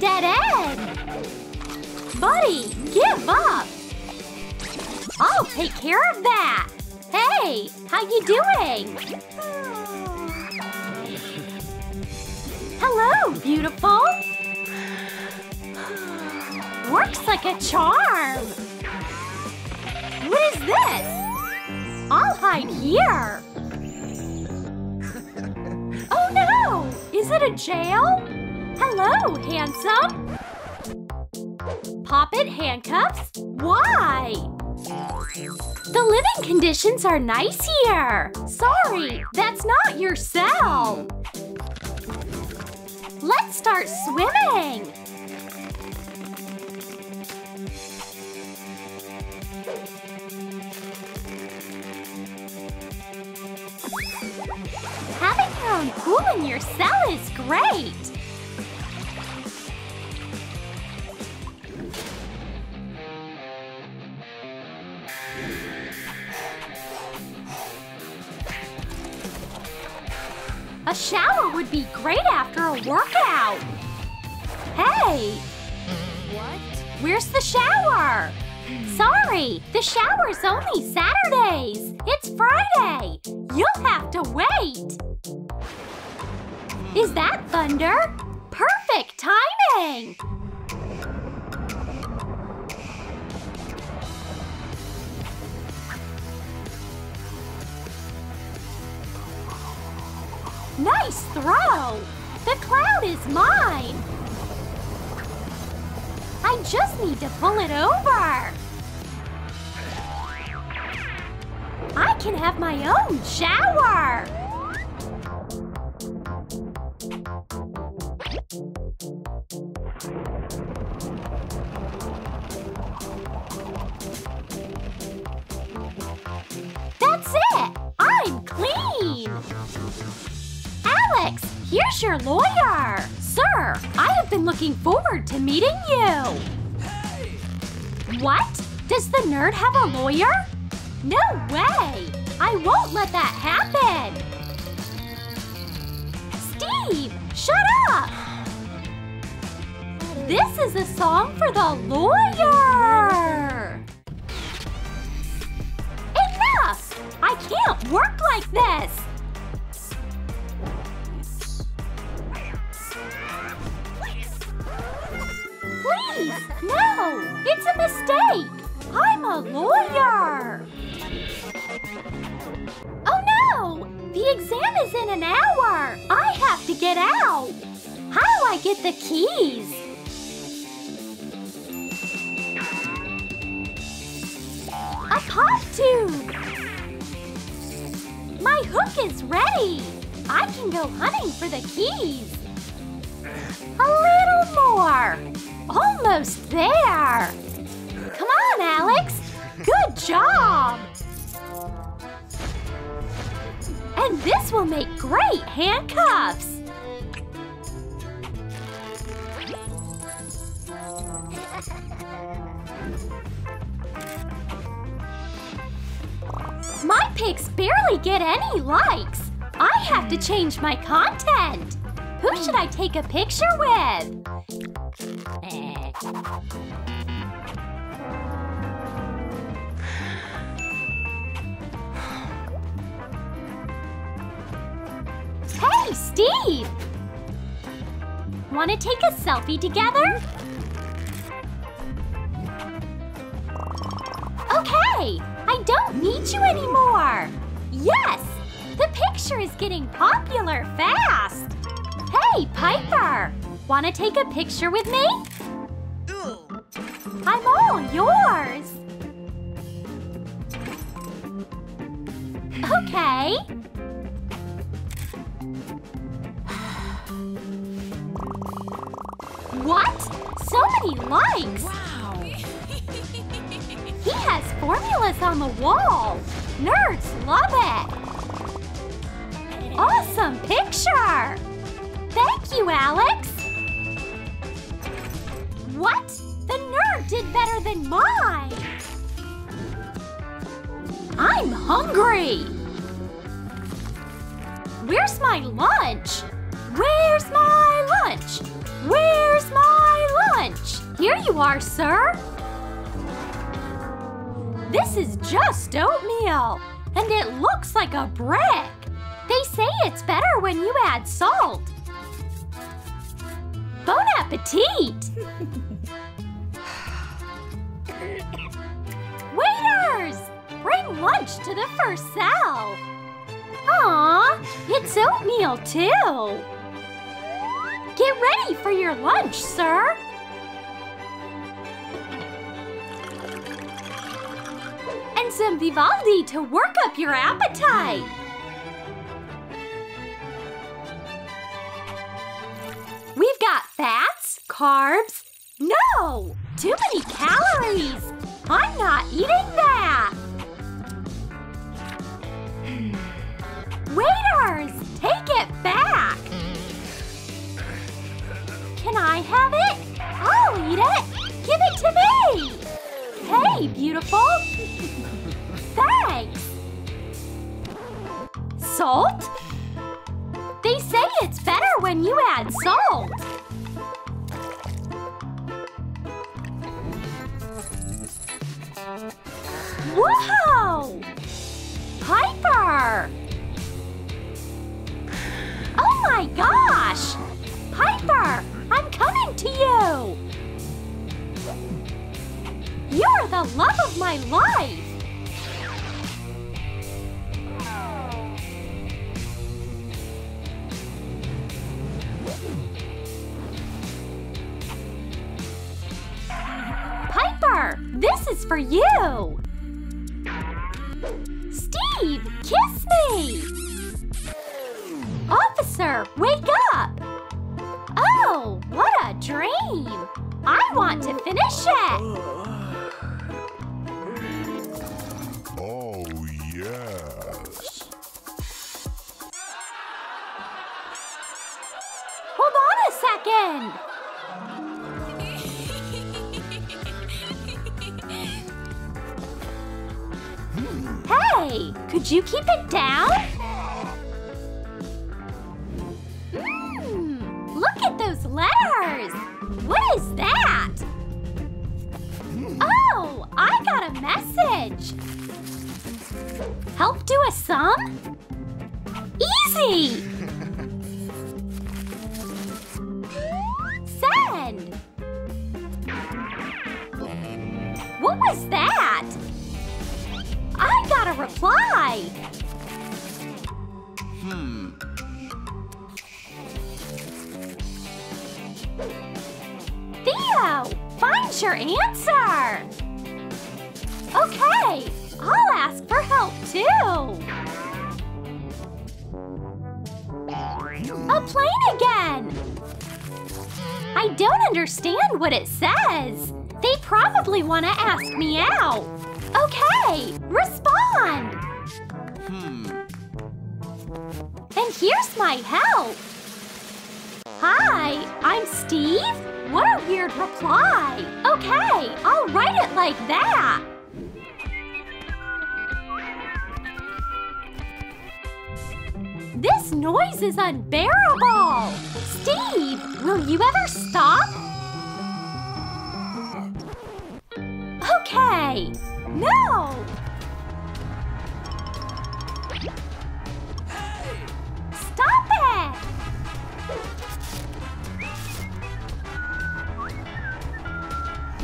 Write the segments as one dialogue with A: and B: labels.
A: dead end. Buddy, give up. I'll take care of that. Hey, how you doing? Hello, beautiful. Works like a charm. What is this? I'll hide here. Oh no! Is it a jail? Hello, handsome. Poppet handcuffs? Why? The living conditions are nice here. Sorry, that's not your cell. Let's start swimming. Having your own pool in your cell is great. Workout. Hey,
B: What?
A: where's the shower? Sorry, the shower's only Saturdays. It's Friday. You'll have to wait. Is that thunder? Perfect timing. Cloud is mine! I just need to pull it over! I can have my own shower! Your lawyer! Sir, I have been looking forward to meeting you! Hey! What? Does the nerd have a lawyer? No way! I won't let that happen! Steve, shut up! This is a song for the lawyer! Enough! I can't work like this! No! It's a mistake! I'm a lawyer! Oh no! The exam is in an hour! I have to get out! How do I get the keys? A pop tube! My hook is ready! I can go hunting for the keys! A little more! Almost there! Come on, Alex! Good job! And this will make great handcuffs! My pics barely get any likes! I have to change my content! Who should I take a picture with? Eh. Hey, Steve! Want to take a selfie together? Okay, I don't need you anymore. Yes, the picture is getting popular fast. Hey, Piper, want to take a picture with me? I'm all yours. Okay. What? So many likes!
B: Wow.
A: He has formulas on the wall. Nerds love it. Awesome picture. You, Alex. What? The nerd did better than mine. I'm hungry. Where's my lunch? Where's my lunch? Where's my lunch. Here you are, sir. This is just oatmeal, and it looks like a brick. They say it's better when you add salt. Bon appetit! Waiters! Bring lunch to the first cell. Aw, it's oatmeal too. Get ready for your lunch, sir. And some Vivaldi to work up your appetite. Carbs. No! Too many calories! I'm not eating that! Waiters! Take it back! Can I have it? I'll eat it! Give it to me! Hey, beautiful! Thanks! Salt? For you! Help do a sum? Easy! Send! What was that? I got a reply!
B: Hmm.
A: Theo, find your answer! Okay, I'll ask for help too! A plane again! I don't understand what it says. They probably want to ask me out. Okay, respond!
B: Hmm.
A: And here's my help. Hi, I'm Steve. What a weird reply. Okay, I'll write it like that. This noise is unbearable. Steve, will you ever stop? Okay. No. Stop it!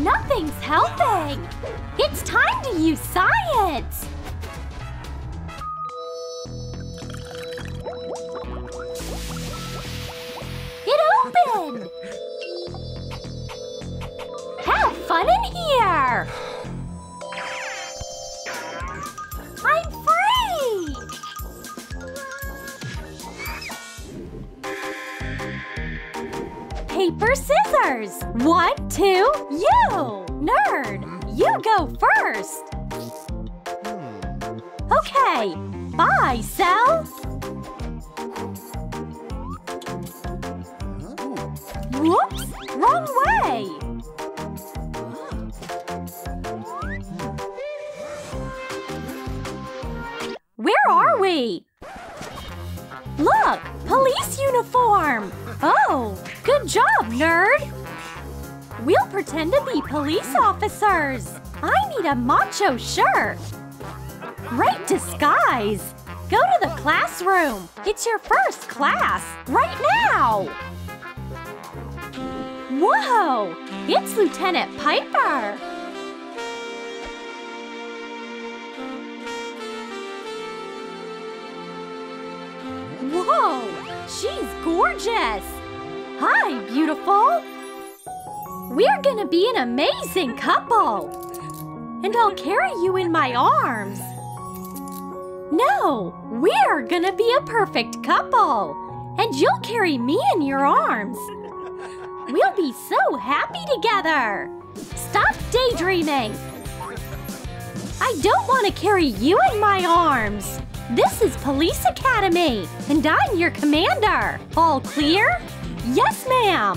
A: Nothing's helping! It's time to use science! One, two, you. Nerd, you go first. Okay, bye, Cell. Whoops, wrong way. Where are we? Look, police uniform. Oh, good job, nerd. We'll pretend to be police officers. I need a macho shirt. Great disguise. Go to the classroom. It's your first class, right now. Whoa, it's Lieutenant Piper. Beautiful. We're gonna be an amazing couple. And I'll carry you in my arms. No, we're gonna be a perfect couple. And you'll carry me in your arms. We'll be so happy together. Stop daydreaming. I don't want to carry you in my arms. This is Police Academy, and I'm your commander. All clear? Yes, ma'am.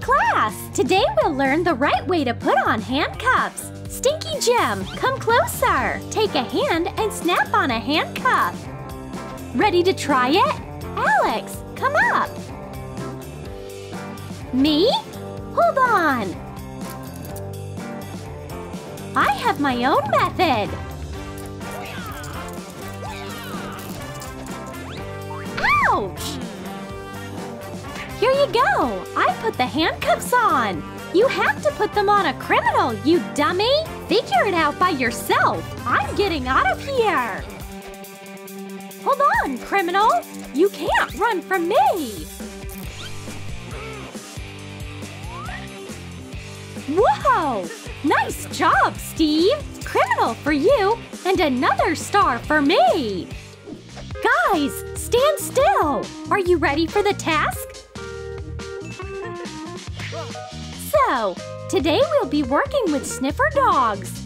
A: Class, today we'll learn the right way to put on handcuffs. Stinky Jim, come closer. Take a hand and snap on a handcuff. Ready to try it? Alex, come up. Me? Hold on. I have my own method. Ouch! Here you go. I put the handcuffs on. You have to put them on a criminal, you dummy. Figure it out by yourself. I'm getting out of here. Hold on, criminal. You can't run from me. Whoa! Nice job, Steve! Criminal for you, and another star for me! Guys, stand still! Are you ready for the task? So, today we'll be working with sniffer dogs.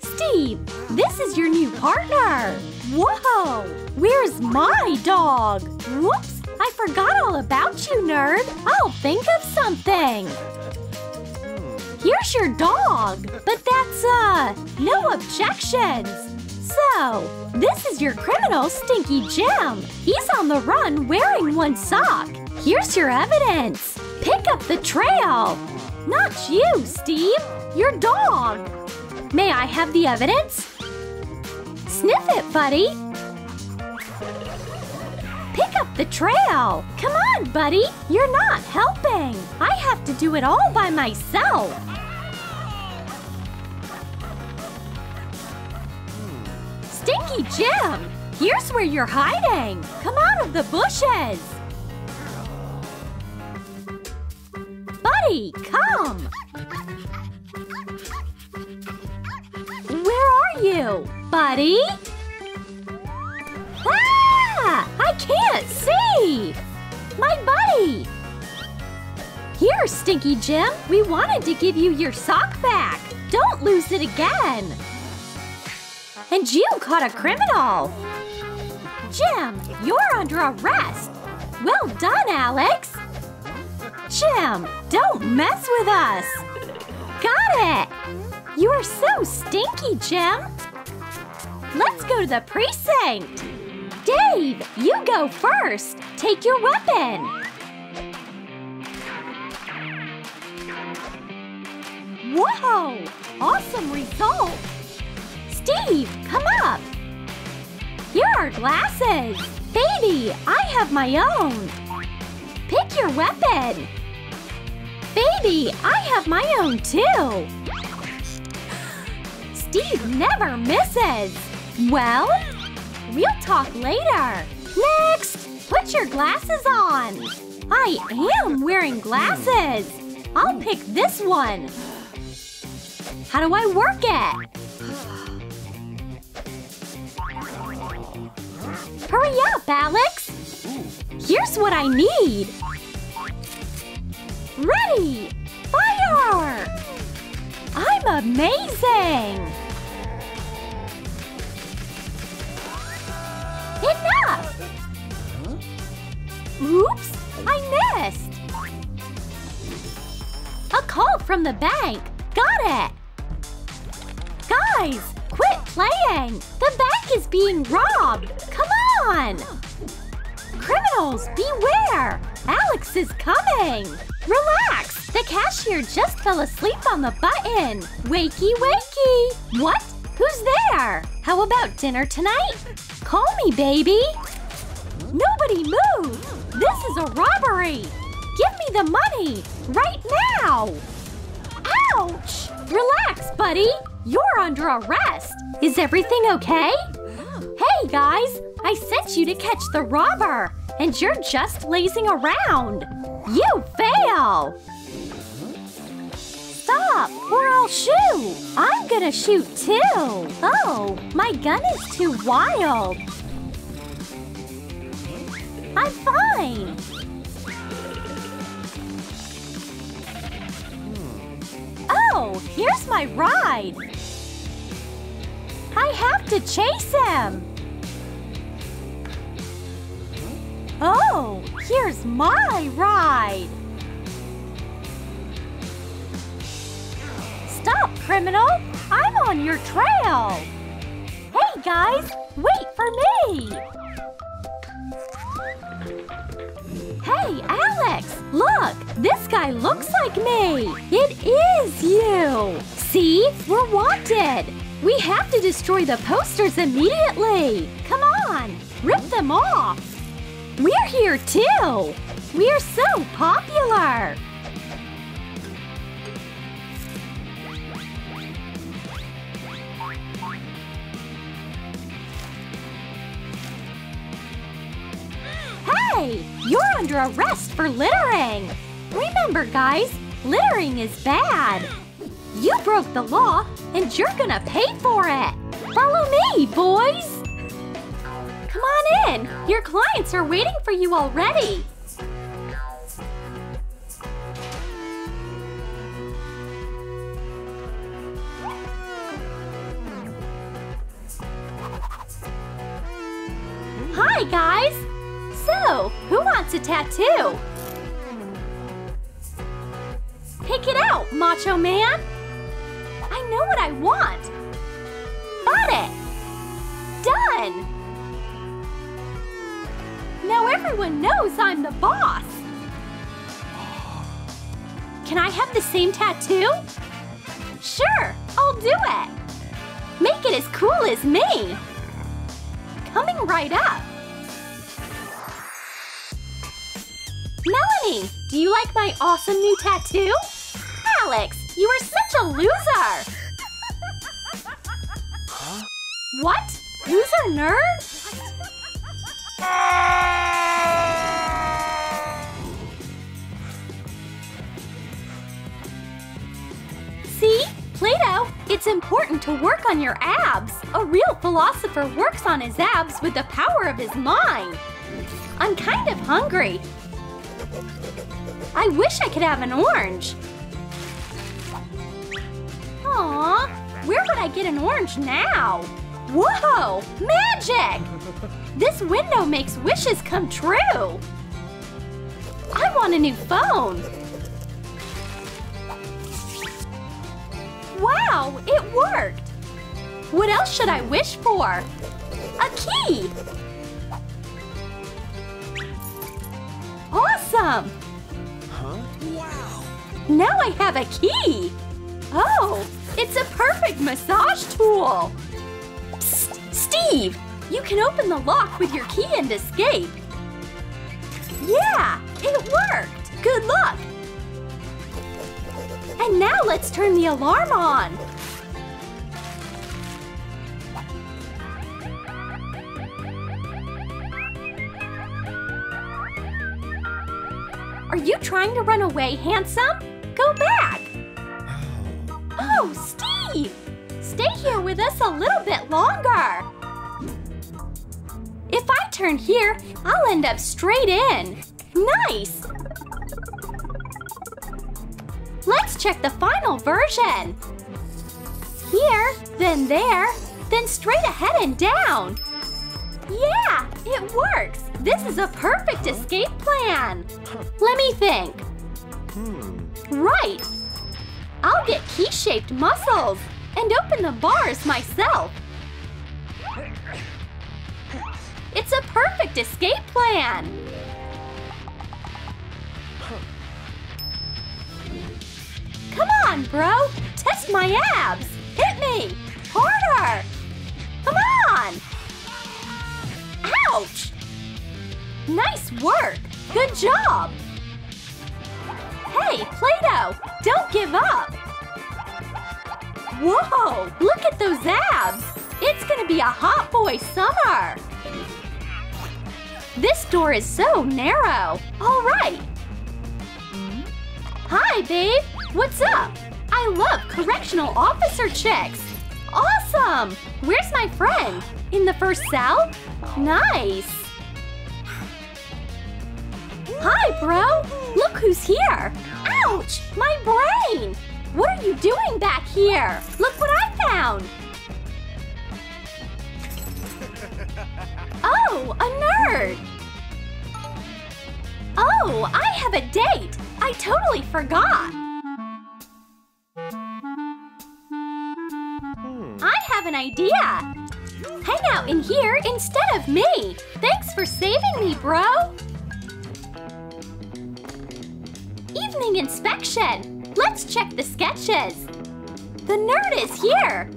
A: Steve, this is your new partner! Whoa! Where's my dog? Whoops! I forgot all about you, nerd! I'll think of something! Here's your dog. But that's, uh, no objections. So, this is your criminal, Stinky Jim. He's on the run wearing one sock. Here's your evidence. Pick up the trail. Not you, Steve. Your dog. May I have the evidence? Sniff it, buddy. Pick up the trail. Come on, buddy. You're not helping. I have to do it all by myself. Stinky Jim! Here's where you're hiding! Come out of the bushes! Buddy, come! Where are you, buddy? Ah! I can't see! My buddy! Here, Stinky Jim, we wanted to give you your sock back. Don't lose it again. And you caught a criminal! Jim, you're under arrest! Well done, Alex! Jim, don't mess with us! Got it! You are so stinky, Jim! Let's go to the precinct! Dave, you go first! Take your weapon! Whoa! Awesome result! Steve, come up! Here are glasses! Baby, I have my own! Pick your weapon! Baby, I have my own too! Steve never misses! Well, we'll talk later! Next! Put your glasses on! I am wearing glasses! I'll pick this one! How do I work it? Hurry up, Alex! Here's what I need! Ready! Fire! I'm amazing! Enough! Oops! I missed! A call from the bank! Got it! Guys, quit playing! The bank is being robbed! On! Criminals, beware! Alex is coming! Relax! The cashier just fell asleep on the button! Wakey, wakey! What? Who's there? How about dinner tonight? Call me, baby! Nobody move! This is a robbery! Give me the money! Right now! Ouch! Relax, buddy! You're under arrest! Is everything okay? Hey, guys! I sent you to catch the robber, and you're just lazing around! You fail! Stop, or I'll shoot! I'm gonna shoot too! Oh, my gun is too wild! I'm fine! Oh, here's my ride! I have to chase him! Oh, here's my ride! Stop, criminal! I'm on your trail! Hey, guys! Wait for me! Hey, Alex! Look! This guy looks like me! It is you! See? We're wanted! We have to destroy the posters immediately! Come on! Rip them off! We're here too! We're so popular! Hey! You're under arrest for littering! Remember, guys, littering is bad! You broke the law, and you're gonna pay for it! Follow me, boys! Come on in! Your clients are waiting for you already! Hi, guys! So, who wants a tattoo? Pick it out, Macho Man! I know what I want! Got it! Done! Everyone knows I'm the boss! Can I have the same tattoo? Sure, I'll do it! Make it as cool as me! Coming right up! Melanie, do you like my awesome new tattoo? Alex, you are such a loser!
B: Huh?
A: What? Loser nerd? It's important to work on your abs. A real philosopher works on his abs with the power of his mind. I'm kind of hungry. I wish I could have an orange. Aw, where would I get an orange now? Whoa, magic! This window makes wishes come true. I want a new phone. Wow, it worked. What else should I wish for? A key. Awesome.
B: Huh? Wow!
A: Now I have a key! Oh, it's a perfect massage tool! Psst, Steve! You can open the lock with your key and escape! Yeah, let's turn the alarm on! Are you trying to run away, handsome? Go back! Oh, Steve! Stay here with us a little bit longer! If I turn here, I'll end up straight in. Nice! check the final version! Here, then there, then straight ahead and down! Yeah! It works! This is a perfect escape plan! Let me think.
B: Hmm.
A: Right! I'll get key-shaped muscles and open the bars myself. It's a perfect escape plan! On, bro! Test my abs! Hit me! Harder! Come on! Ouch! Nice work! Good job! Hey, Plato! Don't give up! Whoa! Look at those abs! It's gonna be a hot boy summer! This door is so narrow! Alright! Hi, babe! What's up? I love correctional officer chicks! Awesome! Where's my friend? In the first cell? Nice! Hi, bro! Look who's here! Ouch! My brain! What are you doing back here? Look what I found! Oh, a nerd! Oh, I have a date! I totally forgot! Idea! Hang out in here instead of me! Thanks for saving me, bro! Evening inspection! Let's check the sketches! The nerd is here!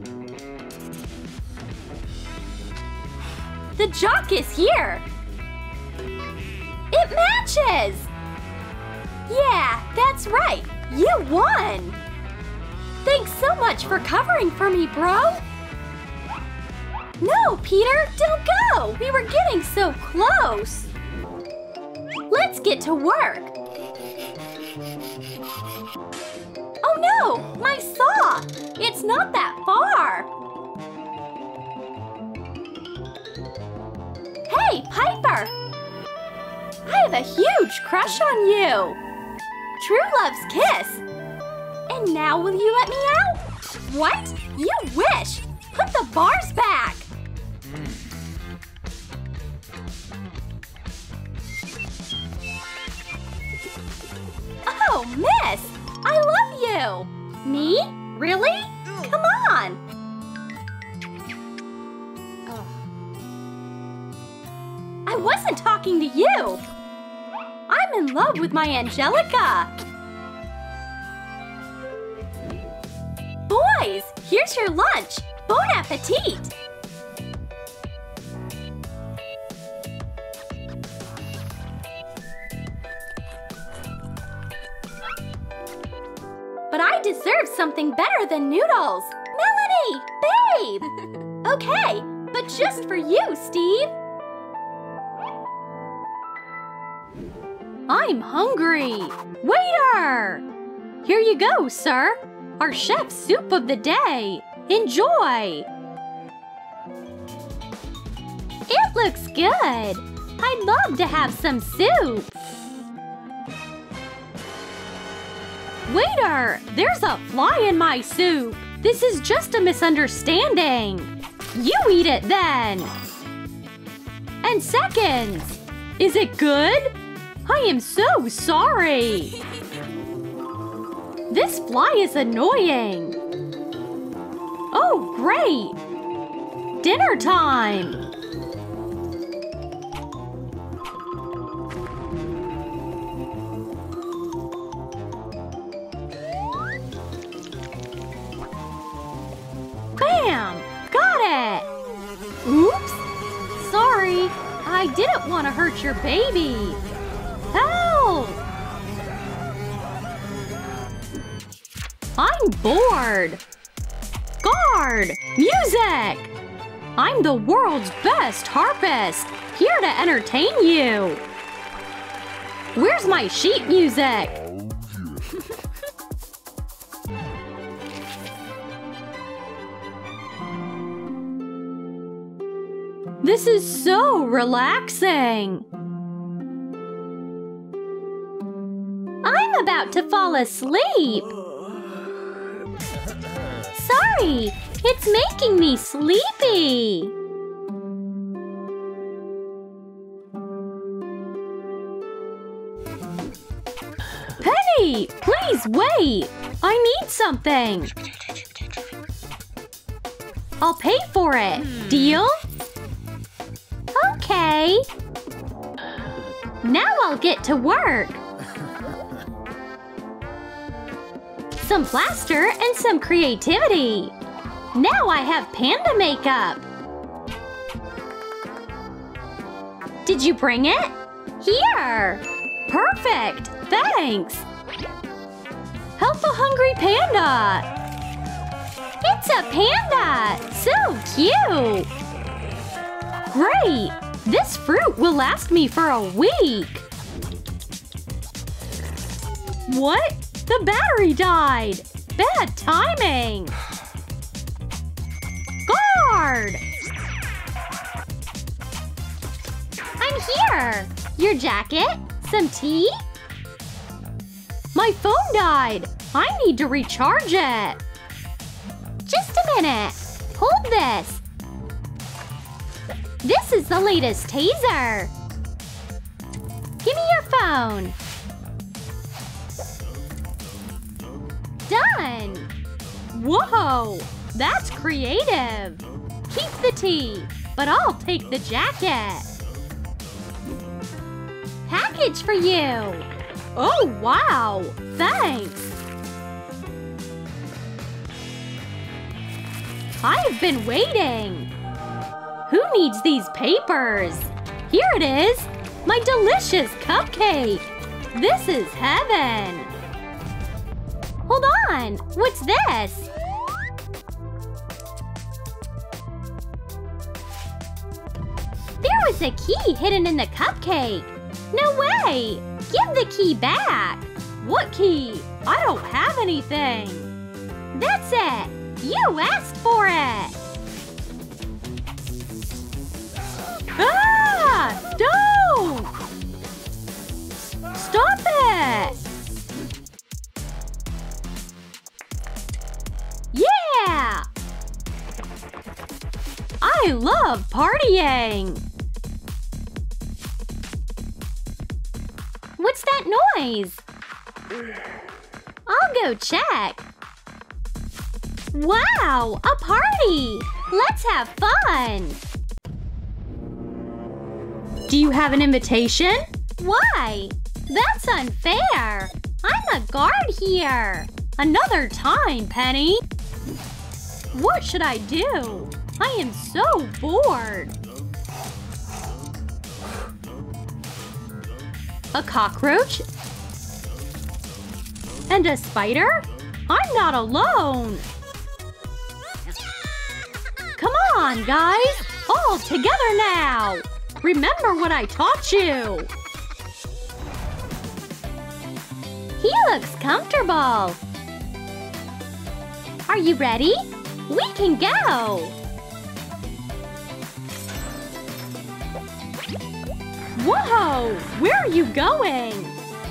A: The jock is here! It matches! Yeah, that's right! You won! Thanks so much for covering for me, bro! No, Peter, don't go! We were getting so close! Let's get to work! Oh no! My saw! It's not that far! Hey, Piper! I have a huge crush on you! True love's kiss! And now will you let me out? What? You wish! Put the bars back! Angelica! Boys, here's your lunch! Bon appetit! But I deserve something better than noodles! Melanie! Babe! okay, but just for you, Steve! I'm hungry! Waiter! Here you go, sir! Our chef's soup of the day! Enjoy! It looks good! I'd love to have some soup! Waiter! There's a fly in my soup! This is just a misunderstanding! You eat it then! And seconds! Is it good? I am so sorry! This fly is annoying! Oh, great! Dinner time! Bam! Got it! Oops! Sorry, I didn't want to hurt your baby. I'm bored. Guard! Music! I'm the world's best harpist, here to entertain you. Where's my sheet music? Oh, this is so relaxing. I'm about to fall asleep. It's making me sleepy. Penny, please wait. I need something. I'll pay for it. Hmm. Deal? Okay. Okay. Now I'll get to work. Some plaster and some creativity. Now I have panda makeup. Did you bring it? Here! Perfect! Thanks! Help a hungry panda! It's a panda! So cute! Great! This fruit will last me for a week! What? The battery died! Bad timing! Guard! I'm here! Your jacket? Some tea? My phone died! I need to recharge it! Just a minute! Hold this! This is the latest taser! Give me your phone! Done! Whoa! That's creative! Keep the tea, but I'll take the jacket! Package for you! Oh, wow! Thanks! I've been waiting! Who needs these papers? Here it is! My delicious cupcake! This is heaven! Hold on! What's this? There was a key hidden in the cupcake! No way! Give the key back! What key? I don't have anything! That's it! You asked for it! Ah! Don't! Stop it! I love partying! What's that noise? I'll go check. Wow, a party! Let's have fun! Do you have an invitation? Why? That's unfair! I'm a guard here! Another time, Penny! What should I do? I am so bored! A cockroach? And a spider? I'm not alone! Come on, guys! All together now! Remember what I taught you! He looks comfortable! Are you ready? We can go! Whoa! Where are you going?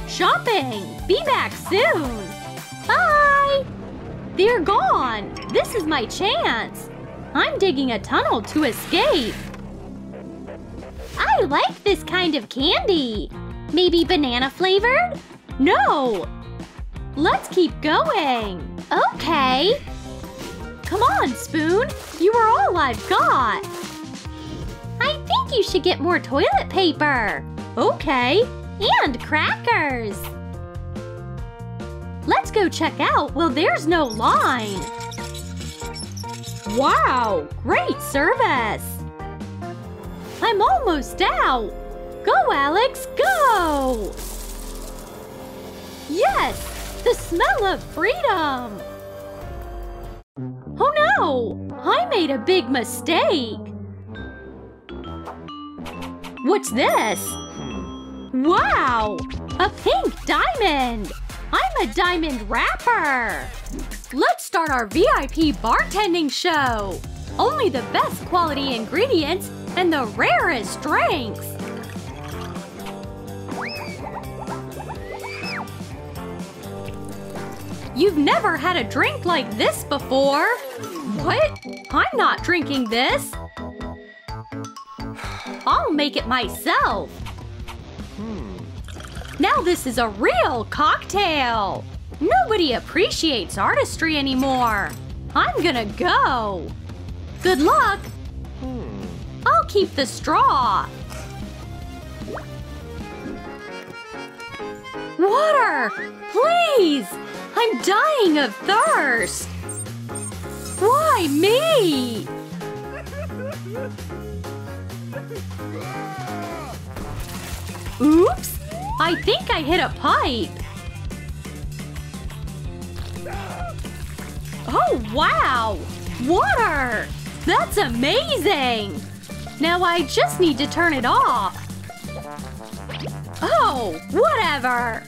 A: Shopping! Be back soon! Bye! They're gone! This is my chance! I'm digging a tunnel to escape! I like this kind of candy! Maybe banana flavored? No! Let's keep going! Okay! Come on, Spoon! You are all I've got! You should get more toilet paper! Okay! And crackers! Let's go check out while there's no line! Wow! Great service! I'm almost out! Go, Alex, go! Yes! The smell of freedom! Oh no! I made a big mistake! What's this? Wow! A pink diamond! I'm a diamond rapper! Let's start our VIP bartending show! Only the best quality ingredients and the rarest drinks! You've never had a drink like this before! What? I'm not drinking this! I'll make it myself! Now this is a real cocktail! Nobody appreciates artistry anymore! I'm gonna go! Good luck! I'll keep the straw! Water! Please! I'm dying of thirst! Why me? Oops! I think I hit a pipe! Oh, wow! Water! That's amazing! Now I just need to turn it off. Oh, whatever!